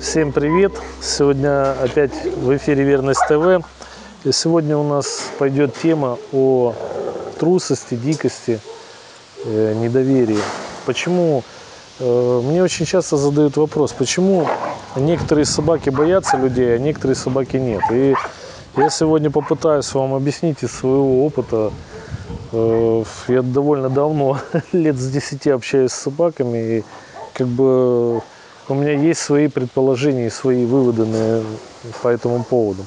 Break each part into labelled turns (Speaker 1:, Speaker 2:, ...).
Speaker 1: Всем привет! Сегодня опять в эфире Верность ТВ. И сегодня у нас пойдет тема о трусости, дикости, э, недоверии. Почему? Э, мне очень часто задают вопрос, почему некоторые собаки боятся людей, а некоторые собаки нет. И я сегодня попытаюсь вам объяснить из своего опыта. Э, я довольно давно, лет с 10 общаюсь с собаками, и как бы у меня есть свои предположения и свои выводы на, по этому поводу.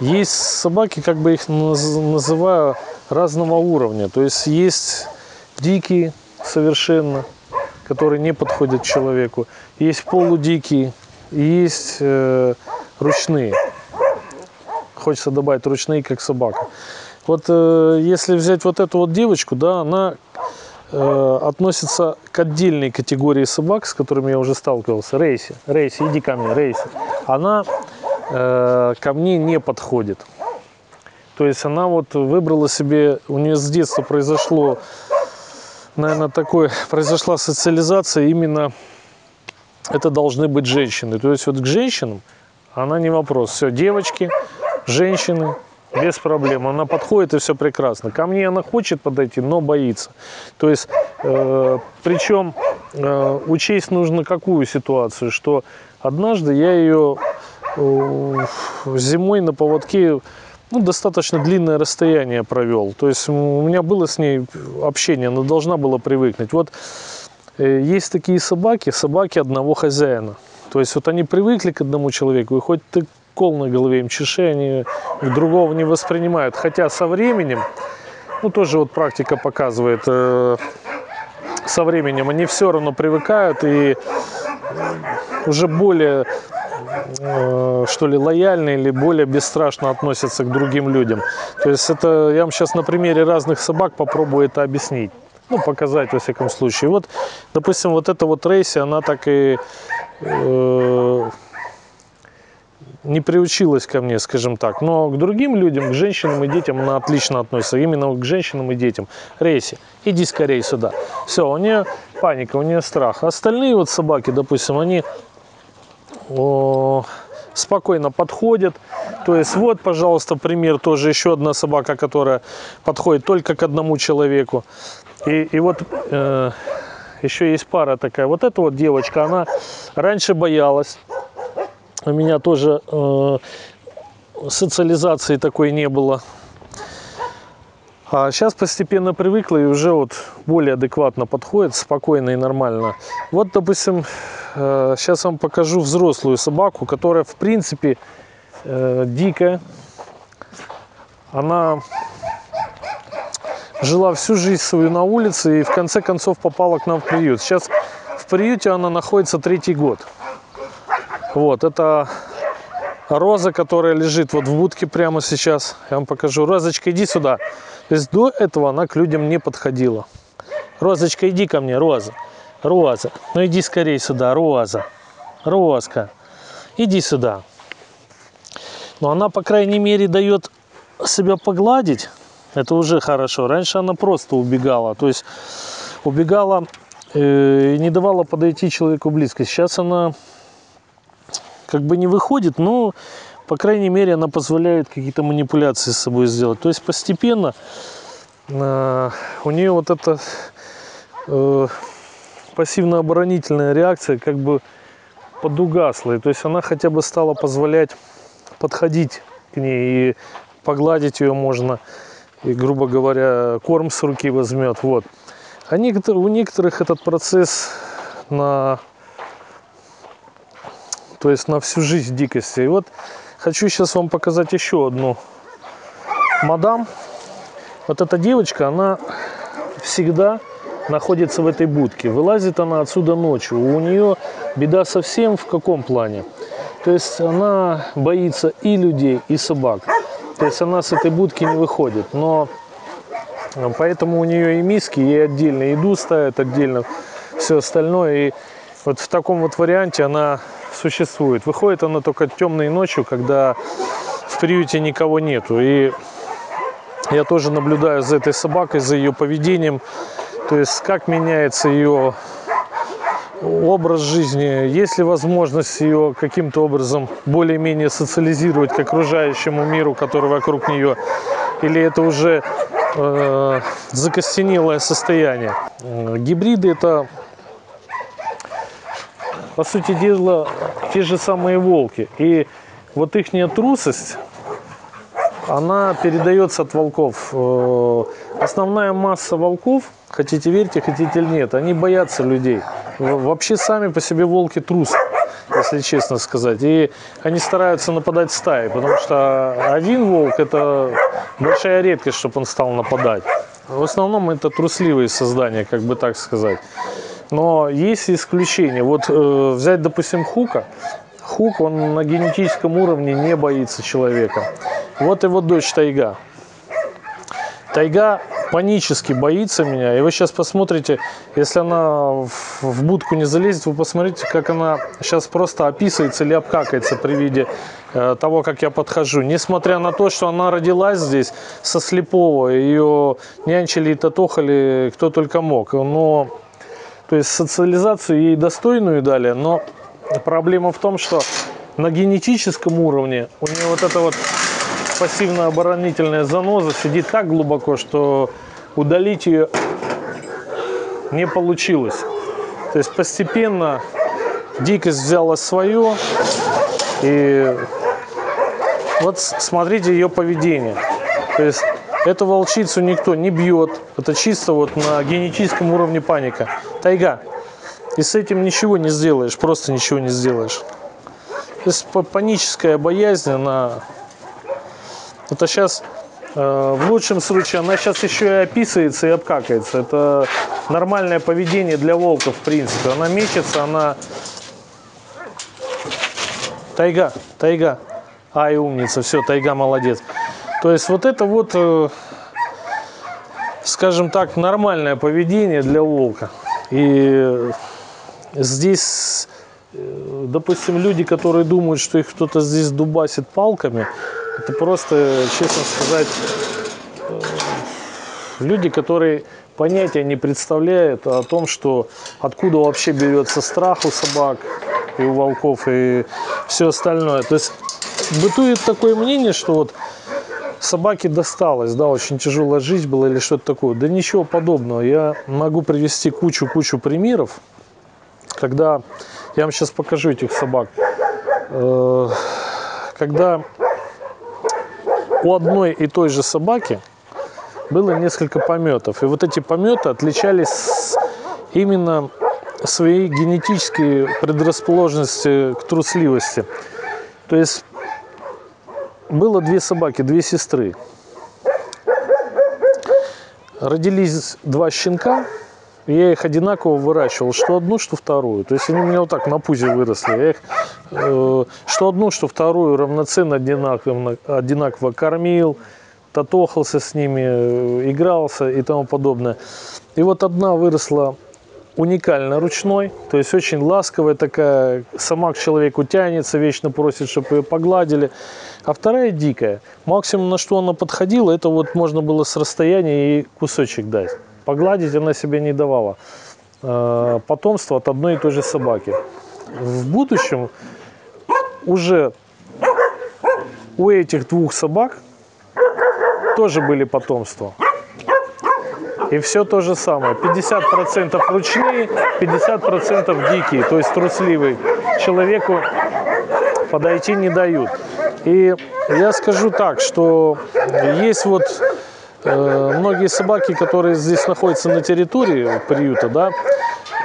Speaker 1: Есть собаки, как бы их называю, разного уровня. То есть есть дикие совершенно, которые не подходят человеку. Есть полудикие, есть э, ручные. Хочется добавить ручные, как собака. Вот э, если взять вот эту вот девочку, да, она Э, относится к отдельной категории собак, с которыми я уже сталкивался. Рейси, Рейси, иди ко мне, Рейси. Она э, ко мне не подходит. То есть она вот выбрала себе, у нее с детства произошло, наверное, такое, произошла социализация именно, это должны быть женщины. То есть вот к женщинам она не вопрос. Все, девочки, женщины, без проблем. Она подходит и все прекрасно. Ко мне она хочет подойти, но боится. То есть, э, причем э, учесть нужно какую ситуацию, что однажды я ее э, зимой на поводке ну, достаточно длинное расстояние провел. То есть у меня было с ней общение, она должна была привыкнуть. Вот э, есть такие собаки, собаки одного хозяина. То есть вот они привыкли к одному человеку, и хоть ты кол на голове им чеши, они другого не воспринимают. Хотя со временем, ну тоже вот практика показывает, э, со временем они все равно привыкают и уже более э, что ли, лояльно или более бесстрашно относятся к другим людям. То есть это я вам сейчас на примере разных собак попробую это объяснить. Ну, показать, во всяком случае. Вот, допустим, вот эта вот Рейси, она так и э, не приучилась ко мне, скажем так. Но к другим людям, к женщинам и детям она отлично относится. Именно к женщинам и детям. Рейси, иди скорее сюда. Все, у нее паника, у нее страх. Остальные вот собаки, допустим, они о, спокойно подходят. То есть вот, пожалуйста, пример тоже еще одна собака, которая подходит только к одному человеку. И, и вот э, еще есть пара такая. Вот эта вот девочка, она раньше боялась у меня тоже э, социализации такой не было. А сейчас постепенно привыкла и уже вот более адекватно подходит, спокойно и нормально. Вот, допустим, э, сейчас вам покажу взрослую собаку, которая, в принципе, э, дикая. Она жила всю жизнь свою на улице и в конце концов попала к нам в приют. Сейчас в приюте она находится третий год. Вот, это роза, которая лежит вот в будке прямо сейчас. Я вам покажу. Розочка, иди сюда. То есть до этого она к людям не подходила. Розочка, иди ко мне, Роза. Роза, ну иди скорее сюда, Роза. Розка, иди сюда. Но она, по крайней мере, дает себя погладить. Это уже хорошо. Раньше она просто убегала. То есть убегала э, и не давала подойти человеку близко. Сейчас она как бы не выходит, но, по крайней мере, она позволяет какие-то манипуляции с собой сделать. То есть постепенно э, у нее вот эта э, пассивно-оборонительная реакция как бы подугасла. И, то есть она хотя бы стала позволять подходить к ней и погладить ее можно. И, грубо говоря, корм с руки возьмет. Вот. А некоторые, у некоторых этот процесс на то есть на всю жизнь дикости. И вот хочу сейчас вам показать еще одну мадам. Вот эта девочка, она всегда находится в этой будке. Вылазит она отсюда ночью. У нее беда совсем в каком плане? То есть она боится и людей, и собак. То есть она с этой будки не выходит. Но поэтому у нее и миски, и отдельно еду ставят, отдельно все остальное. И вот в таком вот варианте она существует. Выходит она только темной ночью, когда в приюте никого нету. И я тоже наблюдаю за этой собакой, за ее поведением. То есть как меняется ее образ жизни, есть ли возможность ее каким-то образом более-менее социализировать к окружающему миру, который вокруг нее, или это уже э, закостенелое состояние. Гибриды это, по сути дела, те же самые волки. И вот их трусость, она передается от волков. Э, основная масса волков, хотите верьте, хотите или нет, они боятся людей. Вообще сами по себе волки трус, если честно сказать. И они стараются нападать стаей, потому что один волк – это большая редкость, чтобы он стал нападать. В основном это трусливые создания, как бы так сказать. Но есть исключения. Вот э, взять, допустим, Хука. Хук, он на генетическом уровне не боится человека. Вот его дочь Тайга. Тайга панически боится меня. И вы сейчас посмотрите, если она в будку не залезет, вы посмотрите, как она сейчас просто описывается или обкакается при виде э, того, как я подхожу. Несмотря на то, что она родилась здесь со слепого, ее нянчили и татохали кто только мог. Но, то есть социализацию ей достойную дали, но проблема в том, что на генетическом уровне у нее вот это вот пассивно-оборонительная заноза сидит так глубоко, что удалить ее не получилось. То есть постепенно дикость взяла свое. И вот смотрите ее поведение. То есть эту волчицу никто не бьет. Это чисто вот на генетическом уровне паника. Тайга. И с этим ничего не сделаешь, просто ничего не сделаешь. То есть паническая боязнь, она это сейчас, э, в лучшем случае, она сейчас еще и описывается и обкакается. Это нормальное поведение для волка, в принципе. Она мечется, она... Тайга, тайга. Ай, умница, все, тайга молодец. То есть вот это вот, э, скажем так, нормальное поведение для волка. И здесь, э, допустим, люди, которые думают, что их кто-то здесь дубасит палками, это просто, честно сказать, э, люди, которые понятия не представляют о том, что откуда вообще берется страх у собак и у волков и все остальное. То есть бытует такое мнение, что вот собаке досталось, да, очень тяжелая жизнь была или что-то такое. Да ничего подобного. Я могу привести кучу-кучу примеров, когда, я вам сейчас покажу этих собак, э, когда у одной и той же собаки было несколько пометов. И вот эти пометы отличались именно своей генетической предрасположенности к трусливости. То есть было две собаки, две сестры. Родились два щенка, я их одинаково выращивал, что одну, что вторую. То есть они у меня вот так на пузе выросли. Я их э, что одну, что вторую равноценно одинаково, одинаково кормил, татохался с ними, э, игрался и тому подобное. И вот одна выросла уникально ручной, то есть очень ласковая такая, сама к человеку тянется, вечно просит, чтобы ее погладили. А вторая дикая. Максимум, на что она подходила, это вот можно было с расстояния ей кусочек дать. Погладить она себе не давала. Э, потомство от одной и той же собаки. В будущем уже у этих двух собак тоже были потомства. И все то же самое. 50% ручные, 50% дикие, то есть трусливые. Человеку подойти не дают. И я скажу так, что есть вот Э, многие собаки, которые здесь находятся на территории приюта, да,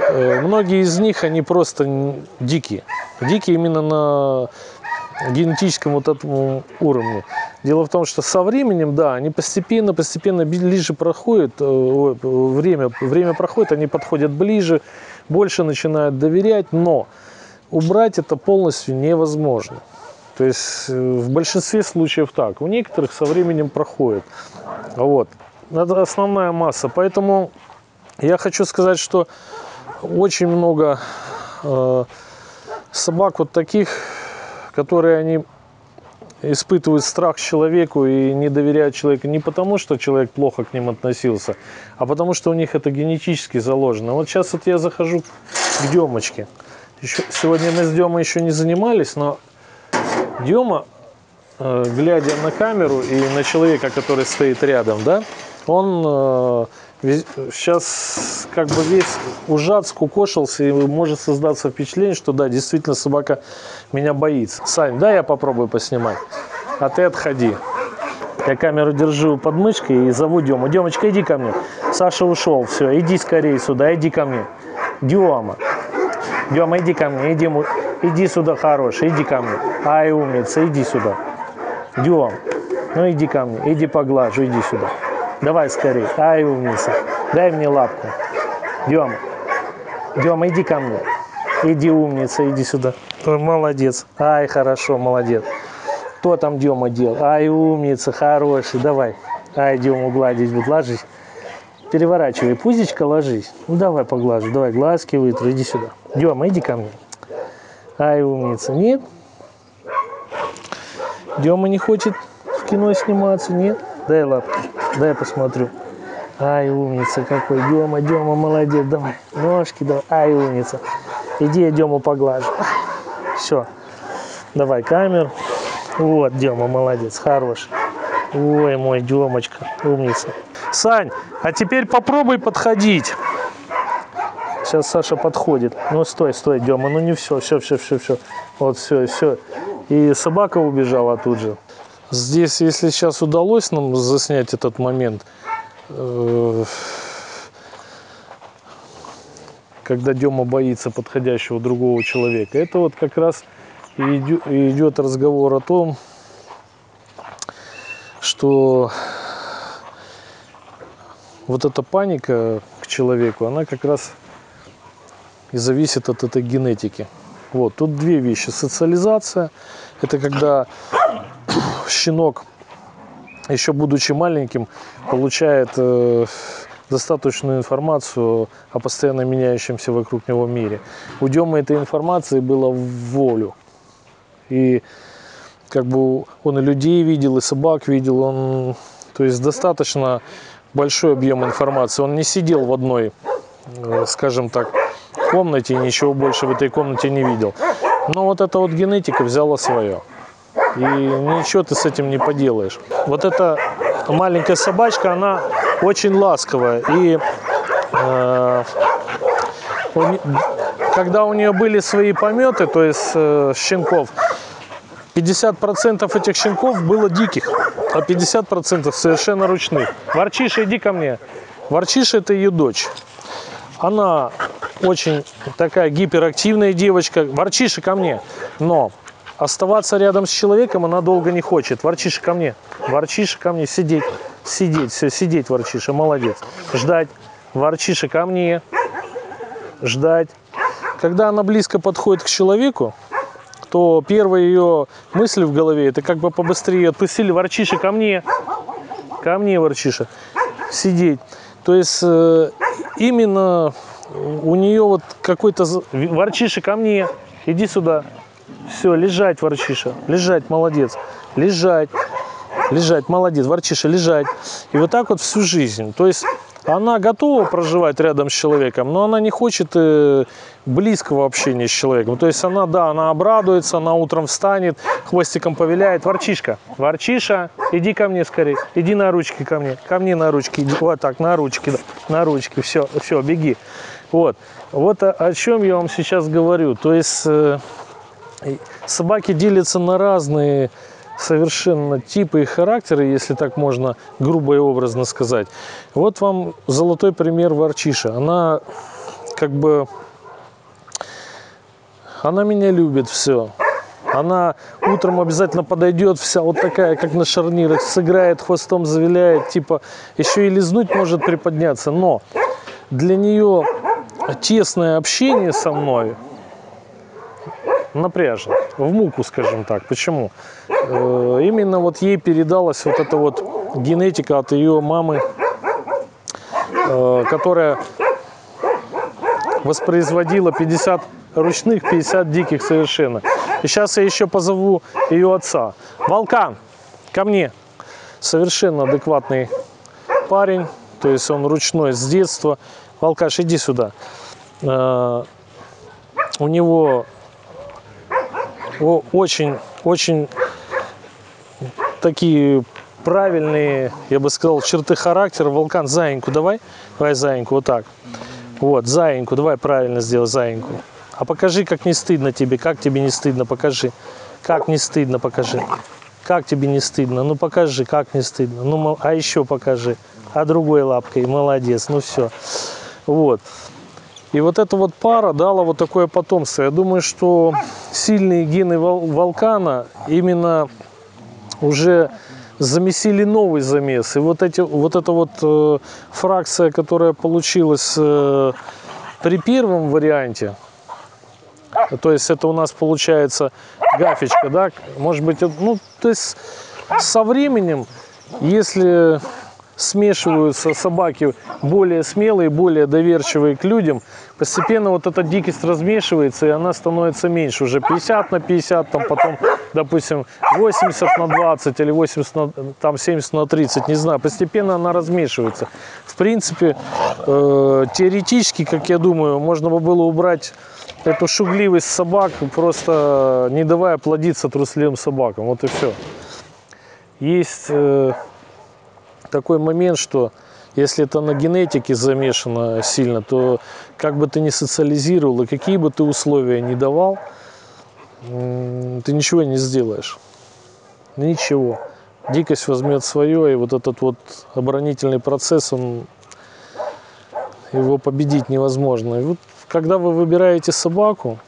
Speaker 1: э, многие из них, они просто дикие. Дикие именно на генетическом вот этом уровне. Дело в том, что со временем, да, они постепенно, постепенно ближе проходят, э, время, время проходит, они подходят ближе, больше начинают доверять, но убрать это полностью невозможно. То есть в большинстве случаев так. У некоторых со временем проходит. Вот. Это основная масса. Поэтому я хочу сказать, что очень много э, собак вот таких, которые они испытывают страх человеку и не доверяют человеку не потому, что человек плохо к ним относился, а потому что у них это генетически заложено. Вот сейчас вот я захожу к Демочке. Еще, сегодня мы с Демой еще не занимались, но Дема, э, глядя на камеру и на человека, который стоит рядом, да, он э, сейчас как бы весь ужат, скукошился, и может создаться впечатление, что да, действительно собака меня боится. Сань, да, я попробую поснимать, а ты отходи. Я камеру держу под мышкой и зову Дему. Демочка, иди ко мне. Саша ушел, все, иди скорее сюда, иди ко мне. Дема. Дема, иди ко мне, иди, иди сюда, хороший, иди ко мне. Ай, умница, иди сюда. Дем, ну иди ко мне, иди поглажу, иди сюда. Давай скорее. Ай, умница. Дай мне лапку. Дема. Дема, иди ко мне. Иди, умница, иди сюда. Молодец. Ай, хорошо, молодец. Кто там Дема делал? Ай, умница, хороший. Давай. Ай, Дему гладить будет. Ложись. Переворачивай. Пузечка, ложись. Ну, давай поглажу. Давай, глазки вытру. Иди сюда. Дема, иди ко мне. Ай, умница. Нет? Дема не хочет в кино сниматься? Нет? Дай лапки. Дай я посмотрю. Ай, умница какой. Дема, Дема, молодец. Давай, ножки давай. Ай, умница. Иди я Дему поглажу. Все. Давай камеру. Вот, Дема, молодец, хороший. Ой, мой Демочка, умница. Сань, а теперь попробуй подходить. Сейчас Саша подходит. Ну, стой, стой, Дема, ну не все, все, все, все, все. Вот, все, все. И собака убежала тут же. Здесь, если сейчас удалось нам заснять этот момент, э, когда Дема боится подходящего другого человека, это вот как раз идет разговор о том, что вот эта паника к человеку, она как раз и зависит от этой генетики. Вот, тут две вещи. Социализация – это когда щенок, еще будучи маленьким, получает э, достаточную информацию о постоянно меняющемся вокруг него мире. У Демы этой информации было в волю. И как бы он и людей видел, и собак видел, он, то есть достаточно большой объем информации. Он не сидел в одной, э, скажем так, комнате и ничего больше в этой комнате не видел. Но вот эта вот генетика взяла свое. И ничего ты с этим не поделаешь. Вот эта маленькая собачка, она очень ласковая. И э, когда у нее были свои пометы, то есть э, щенков, 50% этих щенков было диких, а 50% совершенно ручных. Ворчиша, иди ко мне. Ворчиша это ее дочь. Она очень такая гиперактивная девочка. Ворчиша ко мне. Но оставаться рядом с человеком она долго не хочет. Ворчиша ко мне. Ворчиша ко мне. Сидеть. Сидеть. Все, сидеть, ворчиша. Молодец. Ждать. Ворчиша ко мне. Ждать. Когда она близко подходит к человеку, то первая ее мысль в голове, это как бы побыстрее отпустили ворчиша ко мне. Ко мне, ворчиша. Сидеть. То есть э, именно у нее вот какой-то ворчиша ко мне, иди сюда. Все, лежать, ворчиша, лежать, молодец, лежать, лежать, молодец, ворчиша, лежать. И вот так вот всю жизнь. То есть она готова проживать рядом с человеком, но она не хочет э, близкого общения с человеком. То есть она, да, она обрадуется, она утром встанет, хвостиком повиляет. Ворчишка, ворчиша, иди ко мне скорее, иди на ручки ко мне, ко мне на ручки, иди, вот так, на ручки, на ручки, все, все, беги. Вот, вот о, о чем я вам сейчас говорю. То есть э, собаки делятся на разные совершенно типы и характеры, если так можно грубо и образно сказать. Вот вам золотой пример Ворчиша. Она как бы... Она меня любит, все. Она утром обязательно подойдет, вся вот такая, как на шарнирах, сыграет, хвостом завиляет, типа еще и лизнуть может приподняться. Но для нее тесное общение со мной напряжно, в муку, скажем так. Почему? Э, именно вот ей передалась вот эта вот генетика от ее мамы, э, которая воспроизводила 50 ручных, 50 диких совершенно. И сейчас я еще позову ее отца. Волкан, ко мне. Совершенно адекватный парень, то есть он ручной с детства. Волкаш, иди сюда. Э, у него очень, очень такие правильные, я бы сказал, черты характера. Вулкан, заиньку давай. Давай заиньку, вот так. Вот, заиньку, давай правильно сделай заиньку. А покажи, как не стыдно тебе, как тебе не стыдно, покажи. Как не стыдно, покажи. Как тебе не стыдно? Ну покажи, как не стыдно. Ну, а еще покажи. А другой лапкой, молодец, ну все. Вот. И вот эта вот пара дала вот такое потомство. Я думаю, что сильные гены волкана именно уже замесили новый замес. И вот, эти, вот эта вот э, фракция, которая получилась э, при первом варианте, то есть это у нас получается гафичка, да, может быть, ну, то есть со временем, если смешиваются собаки более смелые, более доверчивые к людям, постепенно вот эта дикость размешивается, и она становится меньше. Уже 50 на 50, там потом, допустим, 80 на 20 или 80 на, там 70 на 30, не знаю. Постепенно она размешивается. В принципе, э, теоретически, как я думаю, можно бы было убрать эту шугливость собак, просто не давая плодиться трусливым собакам. Вот и все. Есть... Э, такой момент, что если это на генетике замешано сильно, то как бы ты ни социализировал и какие бы ты условия ни давал, ты ничего не сделаешь. Ничего. Дикость возьмет свое, и вот этот вот оборонительный процесс, он его победить невозможно. И вот когда вы выбираете собаку,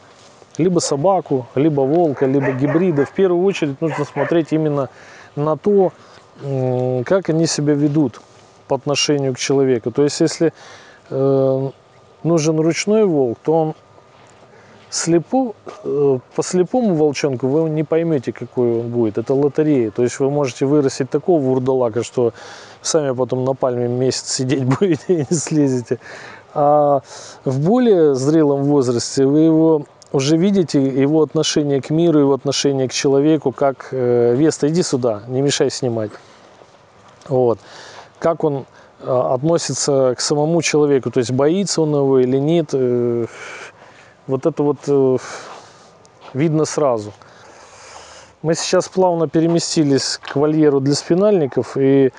Speaker 1: либо собаку, либо волка, либо гибрида, в первую очередь нужно смотреть именно на то, как они себя ведут по отношению к человеку. То есть, если э, нужен ручной волк, то он слепу, э, по слепому волчонку вы не поймете, какой он будет. Это лотерея. То есть вы можете вырастить такого вурдалака, что сами потом на пальме месяц сидеть будете и не слезете. А в более зрелом возрасте вы его уже видите его отношение к миру, его отношение к человеку, как э, Веста, иди сюда, не мешай снимать. Вот. Как он э, относится к самому человеку, то есть боится он его или нет, э, вот это вот э, видно сразу. Мы сейчас плавно переместились к вольеру для спинальников, и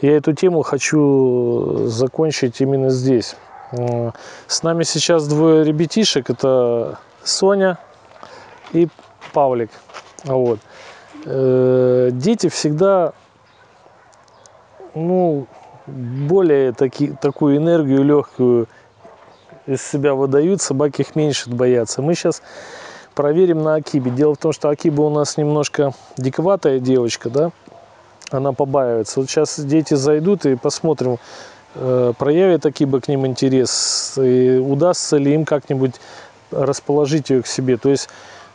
Speaker 1: я эту тему хочу закончить именно здесь. Э, с нами сейчас двое ребятишек, это Соня и Павлик. Вот. Э, дети всегда ну, более таки, такую энергию легкую из себя выдают, собаки их меньше боятся. Мы сейчас проверим на Акибе. Дело в том, что Акиба у нас немножко диковатая девочка, да, она побаивается. Вот сейчас дети зайдут и посмотрим, э, проявит Акиба к ним интерес, и удастся ли им как-нибудь расположить ее к себе. То есть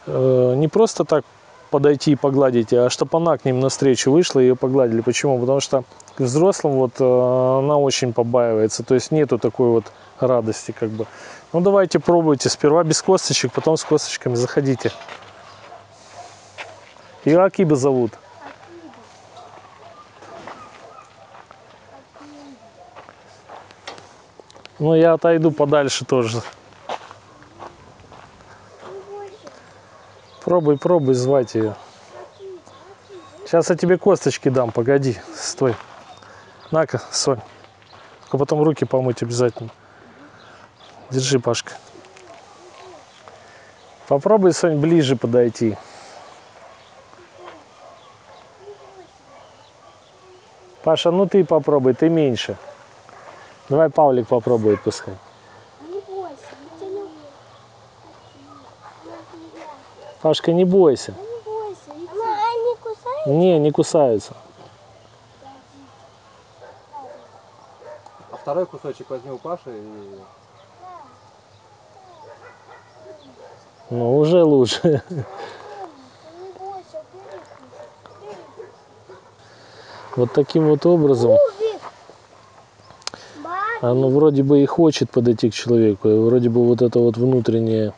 Speaker 1: э, не просто так подойти и погладить, а чтобы она к ним навстречу вышла и ее погладили. Почему? Потому что к взрослым вот э, она очень побаивается, то есть нету такой вот радости как бы. Ну давайте пробуйте, сперва без косточек, потом с косточками, заходите. Ее Акиба зовут. Ну я отойду подальше тоже. Пробуй, пробуй звать ее. Сейчас я тебе косточки дам, погоди, стой. На-ка, Сонь. Только потом руки помыть обязательно. Держи, Пашка. Попробуй, Сонь, ближе подойти. Паша, ну ты попробуй, ты меньше. Давай Павлик попробует пускай. Пашка, не бойся.
Speaker 2: Не бойся. Мама, они кусаются?
Speaker 1: Не, не кусаются.
Speaker 3: А второй кусочек возьми у Паши и...
Speaker 1: Ну, уже лучше.
Speaker 2: Бери.
Speaker 1: Вот таким вот образом оно вроде бы и хочет подойти к человеку, и вроде бы вот это вот внутреннее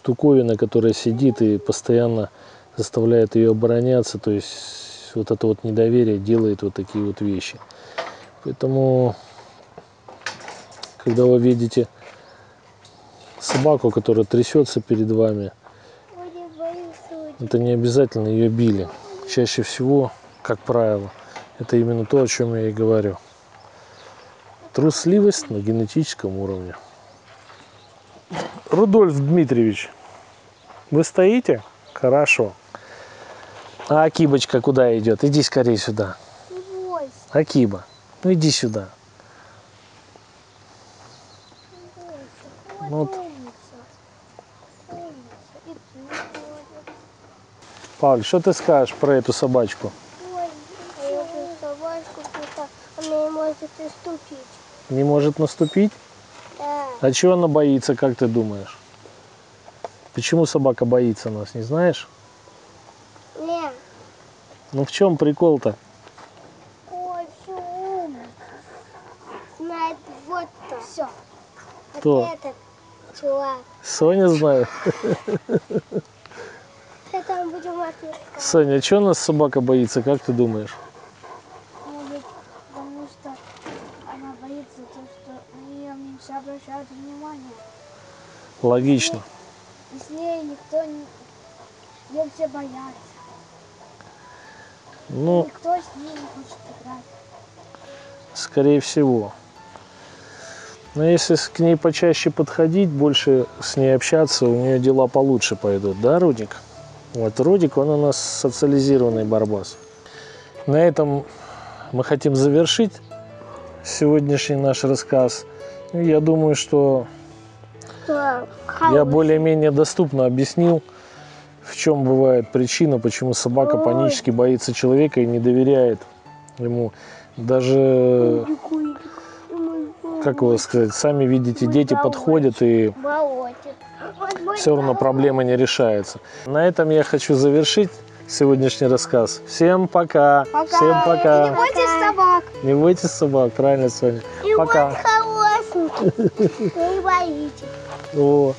Speaker 1: штуковина, которая сидит и постоянно заставляет ее обороняться, то есть вот это вот недоверие делает вот такие вот вещи. Поэтому, когда вы видите собаку, которая трясется перед вами, это не обязательно ее били. Чаще всего, как правило, это именно то, о чем я и говорю. Трусливость на генетическом уровне. Рудольф Дмитриевич, вы стоите? Хорошо. А Акибочка куда идет? Иди скорее сюда. Акиба, ну иди сюда.
Speaker 2: Вот.
Speaker 1: Павль, что ты скажешь про эту собачку?
Speaker 2: Ой, она может.
Speaker 1: Не может наступить? А чего она боится, как ты думаешь? Почему собака боится нас, не знаешь?
Speaker 2: Не.
Speaker 1: Ну в чем прикол-то?
Speaker 2: Знает вот то. Все.
Speaker 1: Кто?
Speaker 2: Вот этот чувак.
Speaker 1: Соня знает. Соня, а чего нас собака боится, как ты думаешь?
Speaker 2: Может, потому что она боится то, что на нее обращают внимание.
Speaker 1: Логично.
Speaker 2: И с ней никто не... Ее все боятся.
Speaker 1: Ну,
Speaker 2: Никто с ней не хочет играть.
Speaker 1: скорее всего. Но если к ней почаще подходить, больше с ней общаться, у нее дела получше пойдут, да, Рудик? Вот Рудик, он у нас социализированный барбас. На этом мы хотим завершить сегодняшний наш рассказ. Я думаю, что я более-менее доступно объяснил, в чем бывает причина, почему собака панически боится человека и не доверяет ему. Даже, как его сказать, сами видите, дети подходят и все равно проблема не решается. На этом я хочу завершить сегодняшний рассказ. Всем пока. Всем
Speaker 2: Не
Speaker 1: пока.
Speaker 2: бойтесь собак.
Speaker 1: Не бойтесь собак, правильно, Соня.
Speaker 2: И
Speaker 1: Пока.
Speaker 2: будь хорошенький. Не боитесь.
Speaker 1: О,